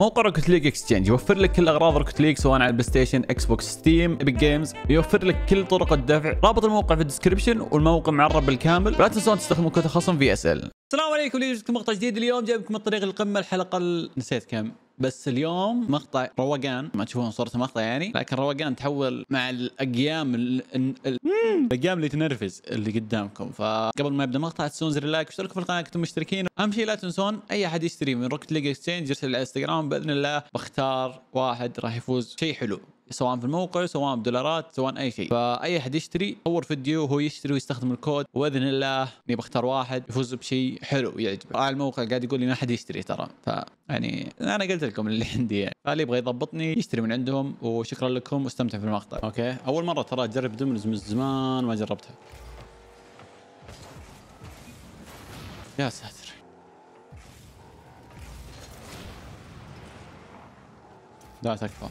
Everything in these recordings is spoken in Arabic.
موقع Rocket League Exchange يوفر لك كل أغراض Rocket League سواء على ال PlayStation Xbox Steam Epic Games يوفر لك كل طرق الدفع. رابط الموقع في ال description والموقع معرب بالكامل. لا تنسون تستخدموا كود الخصم في اس ال السلام عليكم ليجيكم مقطع جديد. اليوم جايبكم من طريق القمه الحلقة ال... نسيت كم. بس اليوم مقطع روقان ما تشوفون صورة المقطع يعني لكن روقان تحول مع الاقيام ال... ال... ال... الاقيام اللي تنرفز اللي قدامكم. فقبل ما يبدأ المقطع تنسون زر ال like واشتركوا في القناة؟ كنتم مشتركين. أهم شيء لا تنسون أي أحد يشتري من Rocket League Exchange يرسل على الانستغرام بإذن الله بختار واحد راح يفوز شيء حلو. سواء في الموقع سواء بدولارات سواء أي شيء. فأي أحد يشتري صور فيديو وهو يشتري ويستخدم الكود وبإذن الله إني بختار واحد يفوز بشيء حلو يعجبه. على الموقع قاعد يقول لي ما حد يشتري ترى. فيعني أنا قلت لكم اللي عندي يعني. فاللي يبغى يضبطني يشتري من عندهم. وشكرا لكم واستمتع في المقطع. أوكي. أول مرة ترى أجرب دومينوز من زمان ما جربتها. يا ساتر. لا تكفى.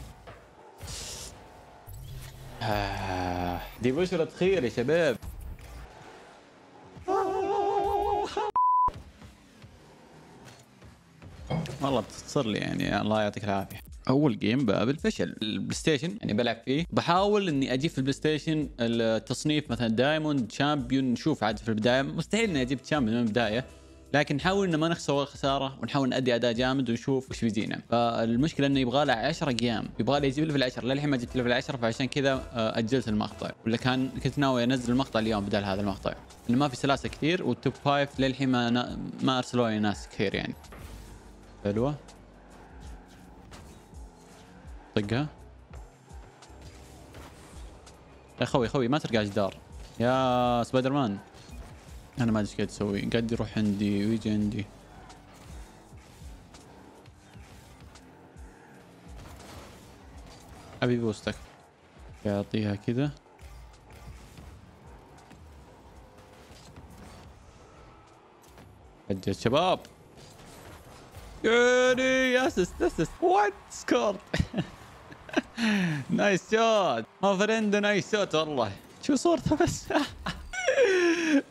آه، دي بشرة خير يا شباب. والله بتصير لي يعني الله يعطيك العافية. أول game باب الفشل ال PlayStation يعني بلعب فيه. بحاول إني أجيب في ال PlayStation التصنيف مثلا diamond champion نشوف عاد في البداية مستحيل إني أجيب champion من البداية. لكن نحاول إن ما نخسر ولا خسارة ونحاول نأدي أداء جامد ونشوف وش بيجينا. فالمشكلة إنه يبغى له 10 أيام. يبغى له يجيب level 10 للحين ما جبت level 10 فعشان كذا آه، أجلت المقطع. ولا كان كنت ناوي أنزل المقطع اليوم بدل هذا المقطع. انه ما في سلاسة كثير وال top five للحين ما ما أرسلوا لي ناس كثير يعني. حلوة طقها. يا خوي خوي ما ترقع جدار. يا سبايدر مان. أنا ما أدري إيش قاعد تسوي قاعد يروح عندي ويجي عندي. أبي boost ك. يعطيها كذا. سجل شباب. يعني assist assist what scored nice shot my friend nice shot والله. شو صورته بس؟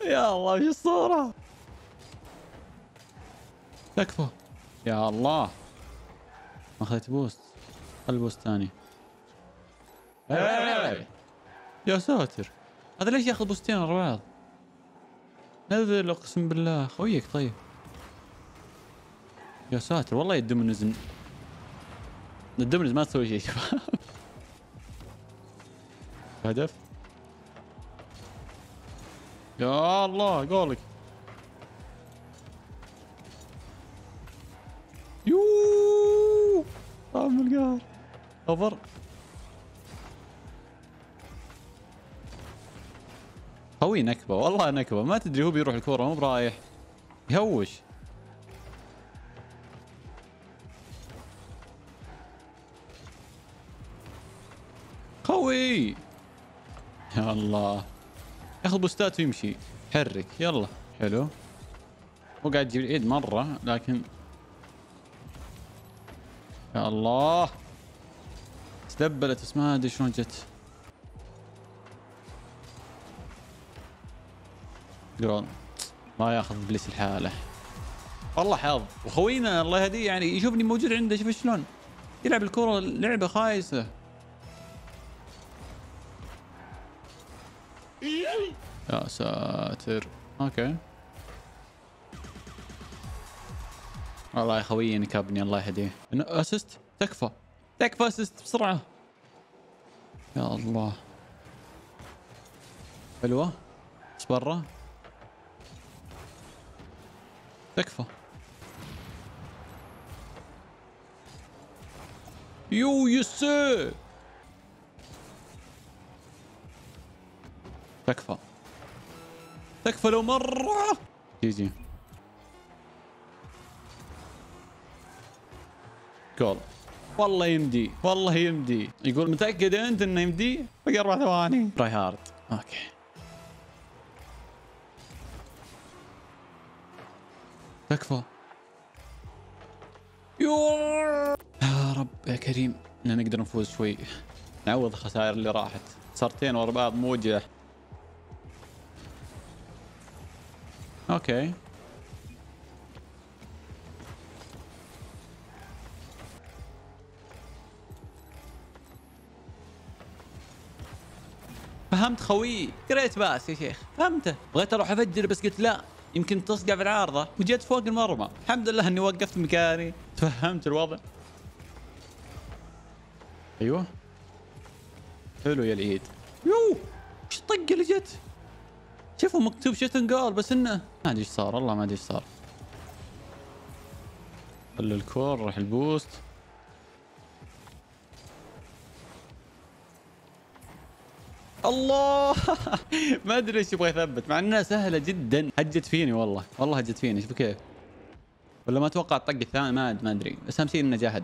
يا الله شو الصورة؟ تكفى. يا الله. ما اخذت boost. خل boost ثاني. يا ساتر. هذا ليش ياخذ boost ين ورا بعض؟ نزل اقسم بالله. خويك طيب. يا ساتر والله الدومينوز الدومينوز ما تسوي شيء شباب. هدف؟ يا الله قولك. يوه طعم القهر اوفر خوي نكبه والله نكبه ما تدري هو بيروح الكوره مو برايح يهوش خوي يا الله ياخذ بوستات ويمشي. حرك يلا. حلو. هو قاعد يجيب العيد مرة لكن يا الله. استبلت بس ما أدري شلون جت. جرون ما ياخذ إبليس الحاله والله حظ. وخوينا الله يهديه يعني يشوفني موجود عنده شوف شلون. يلعب الكره لعبة خايسة. يا ساتر. okay. والله يا خويي نكبني الله يهديه. assist تكفى. تكفى assist بسرعة. يا الله. حلوة. بس برا. تكفى. يو يسه تكفى. تكفى لو مرة. GG. goal. والله يمدي والله يمدي. يقول متأكد أنت إنه يمدي؟ باقي أربع ثواني. try hard okay تكفى. يا رب يا كريم. نقدر نفوز شوي. نعوض الخسائر اللي راحت. صارتين ورا بعض موجة. أوكي. فهمت خوي؟ قريت بأس يا شيخ. فهمته. بغيت أروح أفجر بس قلت لا. يمكن تصقع في العارضة. وجيت فوق المرمى. الحمد لله إني وقفت مكاني. تفهمت الوضع. أيوه. حلو يا العيد. يو إيش الطقة اللي جت؟ شوفوا مكتوب شتنجار بس إنه ما أدري إيش صار والله ما أدري إيش صار. خلي الكور راح ال boost. الله! ما أدري إيش يبغى يثبت مع إنها سهلة جدا. هجت فيني والله والله هجت فيني شوف كيف. ولا ما أتوقع الطق الثاني ما ما أدري. بس أهم شيء إنه جاء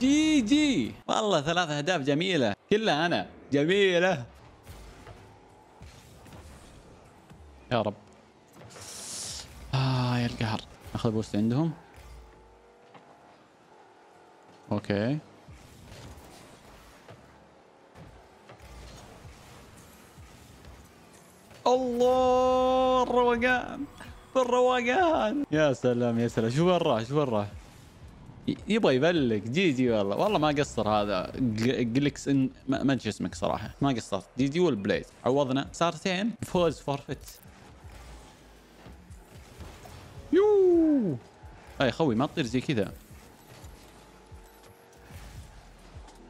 GG والله ثلاث أهداف جميلة. كلها أنا. جميلة. يا رب. آه يا القهر. اخذ boost عندهم. okay. الله الروقان الروقان يا سلام يا سلام. شوف وين راح شوف وين راح يبغى يبلق GG والله. والله ما قصر هذا. جلكس ان ما أدري اسمك صراحة. ما قصرت. GG والبليز عوضنا. صارتين فوز forfeit يو يا خوي ما تطير زي كذا.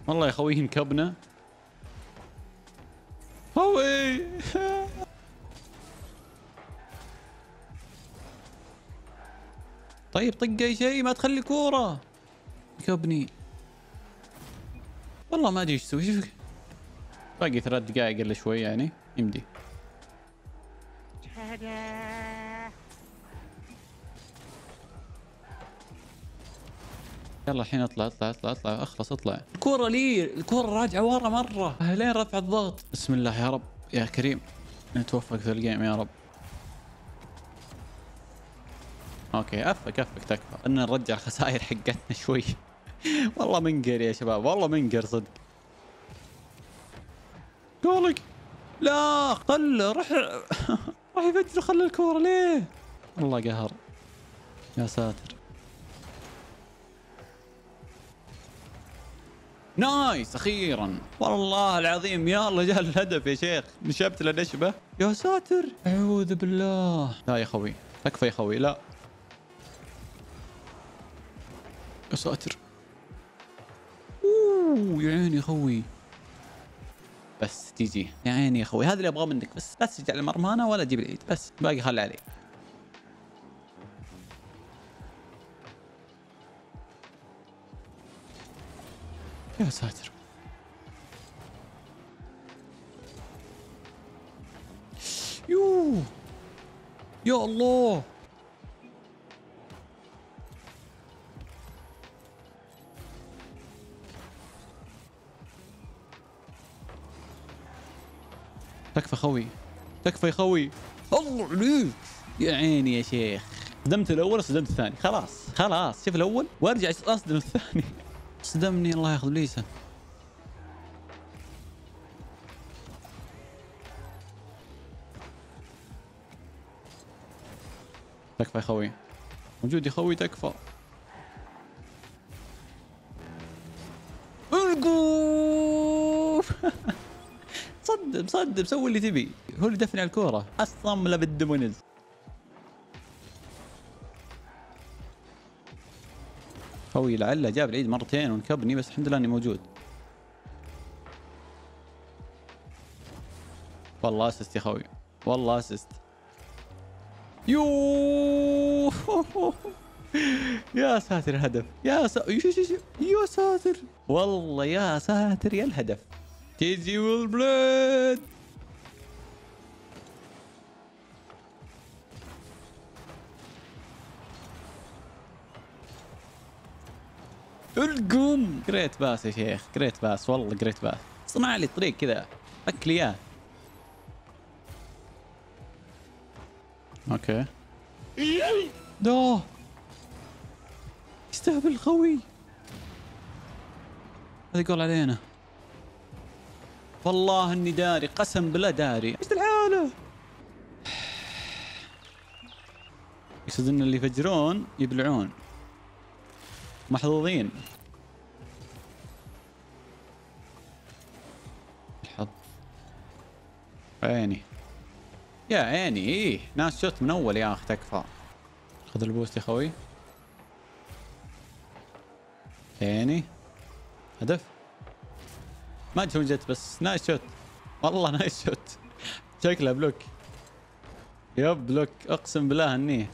والله يا خوي انكبنا خوي. طيب طق أي شيء. ما تخلي كورة. كبني والله ما أدري إيش أسوي باقي ثلاث دقائق إلا شوي يعني يمدي. يلا الحين اطلع اطلع اطلع اطلع. اخلص اطلع. الكرة لي الكرة راجعة ورا مرة. لين رفع الضغط. بسم الله يا رب. يا كريم. نتوفق في ال game يا رب. okay أفك أفك تكفى. ان نرجع الخسائر حقتنا شوي. والله منقر يا شباب والله منقر صدق. قولك. لا خله رح راح يفجر خلى الكورة ليه؟ والله قهر. يا ساتر. نايس أخيرا. والله العظيم يا الله جاء الهدف يا شيخ. نشبت له نشبة. يا ساتر. أعوذ بالله. لا يا خوي تكفى يا خوي لا. يا ساتر. يا عيني خوي. بس تي جي يا عيني يا خوي هذا اللي أبغاه منك. بس لا تسجل المرمانه ولا تجيب العيد. بس باقي خلي عليه يا ساتر. يوه. يا الله. تكفى خوي. تكفى يا خوي. الله عليك يا عيني يا شيخ. صدمت الأول صدمت الثاني. خلاص خلاص. شوف الأول. وأرجع أصدم الثاني. صدمني الله ياخذ ليسه تكفى يا خوي. موجود يا خوي تكفى. القوف. صدم صدم سوي اللي تبي. هو اللي دفني على الكورة. أصلا لا بالدمونز خوي لعله جاب العيد مرتين ونكبني بس الحمد لله إني موجود. والله اسست يا خوي. والله اسست يو يا ساتر الهدف يا ساتر يا ساتر والله يا ساتر يا الهدف GG well played ال game. great pass يا شيخ. great pass والله قريت باس صنع لي طريق كذا. فك لي اياه أوكي ده يستهبل الخوي هذا يقول علينا. والله اني داري قسم بالله داري. إيش الحالة؟ يقصد ان اللي يفجرون يبلعون. محظوظين. الحظ. عيني. يا عيني إيه. nice shot من أول يا اخ تكفى. خذ ال boost يا خوي. عيني. هدف. ما أدري جت بس nice shot والله nice shot شكله block. yep block. أقسم بالله انيه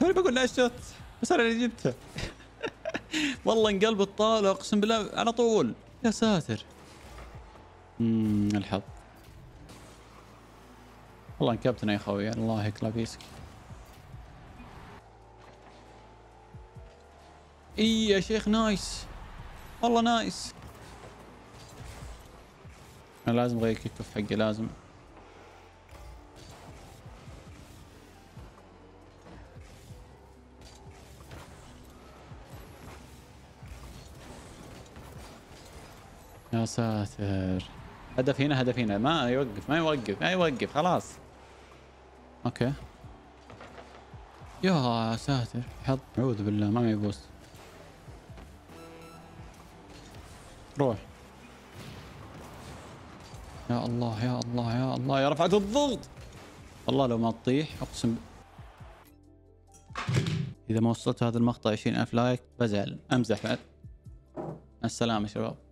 توني بقول nice shot بس أنا اللي جبته. والله انقلب الطاولة أقسم بالله على طول. يا ساتر. امم الحظ. والله انكبتنا يا أخوي الله يكلافيسك اي يا شيخ nice. والله nice. أنا لازم أغير kick off حقي لازم. يا ساتر. هدف هنا هدف هنا. ما يوقف ما يوقف ما يوقف خلاص. okay. يا ساتر. حظ. أعوذ بالله ما معي روح يا الله يا الله يا الله يا رفعت الضغط. والله لو ما تطيح أقسم إذا ما وصلت هذا المقطع 20000 like بزعل. أمزح بعد. السلامة شباب.